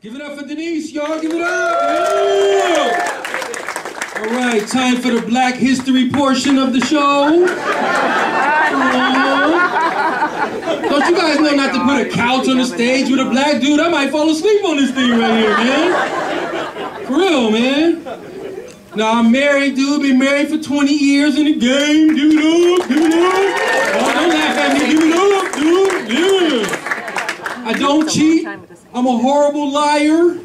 Give it up for Denise, y'all. Give it up. Yeah. All right, time for the Black History portion of the show. Don't you guys know not to put a couch on the stage with a black dude? I might fall asleep on this thing right here, man. For real, man. Now I'm married, dude. Been married for 20 years in the game. Give it up, give it up. Oh, don't laugh at me. Give it up. I don't cheat. I'm a horrible liar.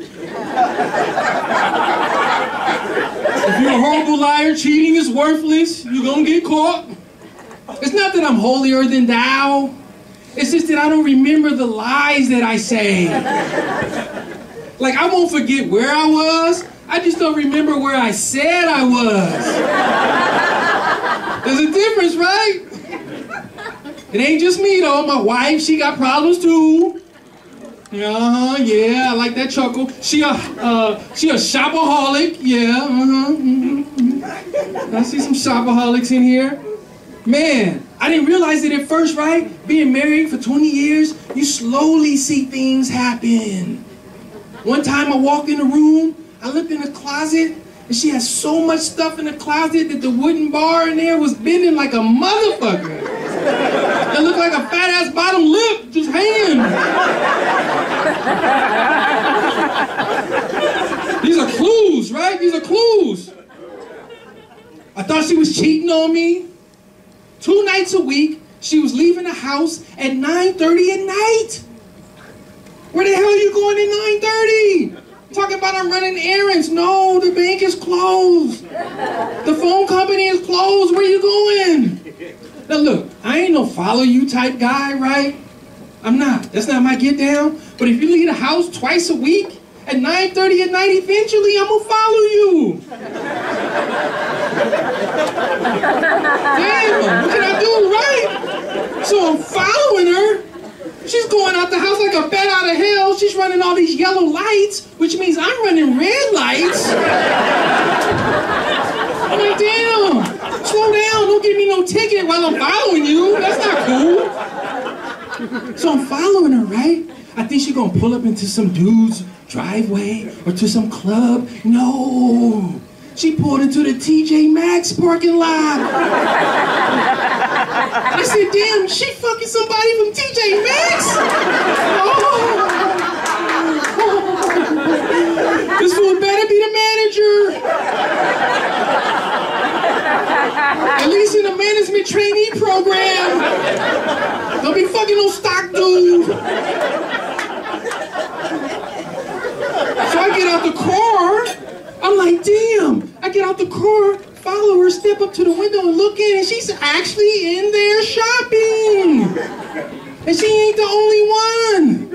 If you're a horrible liar, cheating is worthless. You're gonna get caught. It's not that I'm holier than thou. It's just that I don't remember the lies that I say. Like, I won't forget where I was. I just don't remember where I said I was. There's a difference, right? It ain't just me, though. My wife, she got problems, too. Uh-huh, yeah, I like that chuckle. She a, uh, she a shopaholic, yeah, uh-huh. Mm -hmm. I see some shopaholics in here. Man, I didn't realize it at first, right? Being married for 20 years, you slowly see things happen. One time I walked in the room, I looked in the closet, and she had so much stuff in the closet that the wooden bar in there was bending like a motherfucker. It looked like a fat ass bottom lip just hanging. These are clues, right? These are clues. I thought she was cheating on me. Two nights a week, she was leaving the house at 9.30 at night. Where the hell are you going at 9.30? Talking about I'm running errands. No, the bank is closed. The phone company is closed. Where are you going? Now look, I ain't no follow you type guy, right? I'm not. That's not my get down. But if you leave the house twice a week, at 9.30 at night, eventually I'm gonna follow you. Damn, what can I do, right? So I'm following her. She's going out the house like a bat out of hell. She's running all these yellow lights, which means I'm running red lights. I'm like, damn, slow down. Don't give me no ticket while I'm following you. That's not cool. So I'm following her, right? I think she's gonna pull up into some dude's driveway or to some club. No. She pulled into the TJ Maxx parking lot. I said, damn, she fucking somebody from TJ Maxx? Oh. This fool better be the manager. At least in the management trainee program. No stock dude. So I get out the car. I'm like, damn. I get out the car, follow her, step up to the window and look in, and she's actually in there shopping. And she ain't the only one.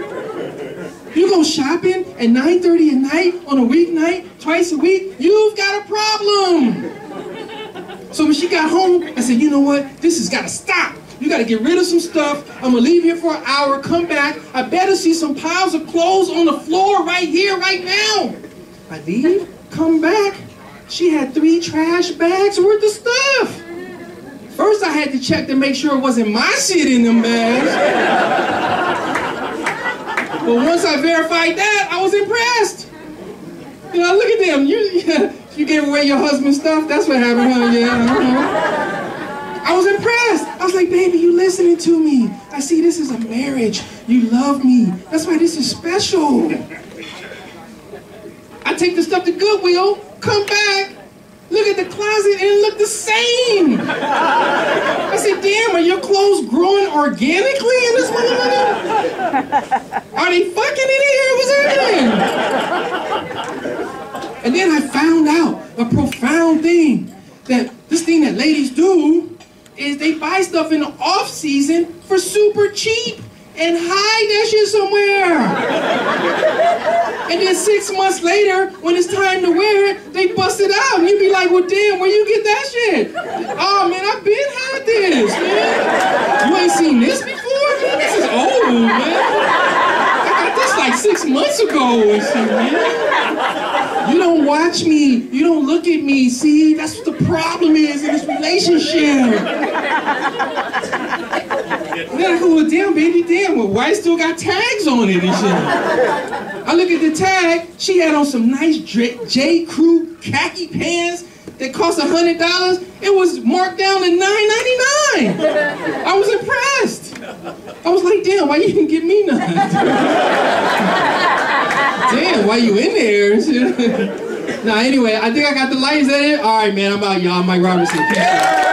You go shopping at 9.30 at night on a weeknight, twice a week, you've got a problem. So when she got home, I said, you know what? This has got to stop. You got to get rid of some stuff. I'm going to leave here for an hour, come back. I better see some piles of clothes on the floor right here, right now. I leave, come back. She had three trash bags worth of stuff. First, I had to check to make sure it wasn't my shit in them bags. but once I verified that, I was impressed. You know, look at them. You, you gave away your husband's stuff. That's what happened, huh? Yeah. Uh-huh. I was impressed. Was like, baby, you listening to me. I see this is a marriage. You love me. That's why this is special. I take the stuff to Goodwill, come back, look at the closet, and it looked the same. I said, damn, are your clothes growing organically in this motherfucker? Are they fucking in here? What's happening? And then I found out a profound thing, that this thing that ladies do is they buy stuff in the off season for super cheap and hide that shit somewhere. and then six months later, when it's time to wear it, they bust it out. And you be like, well, damn, where you get that shit? Oh, man, I've been had this, man. You ain't seen this before? Man, this is old, man. I got this like six months ago and shit, man. You don't watch me. You don't look at me. See, that's what the problem is in this relationship. then I go, well, damn, baby, damn. Well, why still got tags on it and shit? I look at the tag. She had on some nice J. J. Crew khaki pants that cost hundred dollars. It was marked down to nine ninety nine. I was impressed. I was like, damn, why you didn't give me none? damn, why you in there? nah, anyway, I think I got the lights in it. All right, man, I'm out, y'all. Mike Robertson.